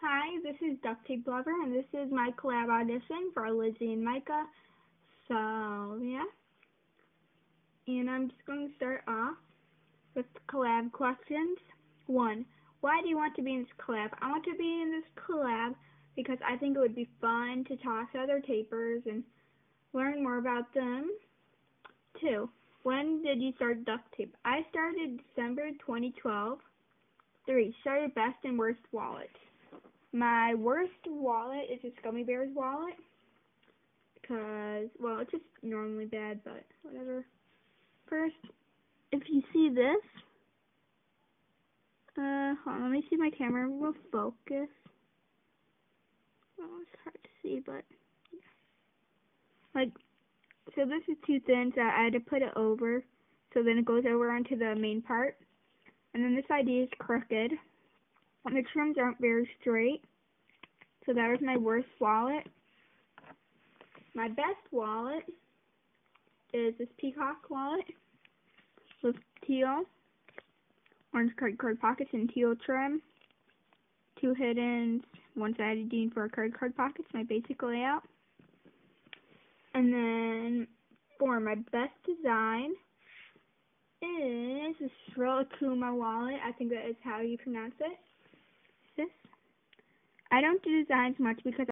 Hi, this is Duct Tape Lover, and this is my collab audition for Lizzy and Mykah. So, yeah. And I'm just going to start off with collab questions. One, why do you want to be in this collab? I want to be in this collab because I think it would be fun to talk to other tapers and learn more about them. Two, when did you start duct tape? I started December 2012. Three, your best and worst wallets. My worst wallet is a Gummy Bears wallet. Because, well, it's just normally bad, but whatever. First, if you see this, uh, hold on, let me see my camera will focus. Well, it's hard to see, but, like, so this is too thin, so I had to put it over, so then it goes over onto the main part. And then this side is crooked. And the trims aren't very straight. So that was my worst wallet. My best wallet is this peacock wallet with teal, orange credit card pockets and teal trim. Two hidden, one sided dean for credit card card pockets, my basic layout. And then for my best design is this Kuma wallet. I think that is how you pronounce it. This. I don't do designs much because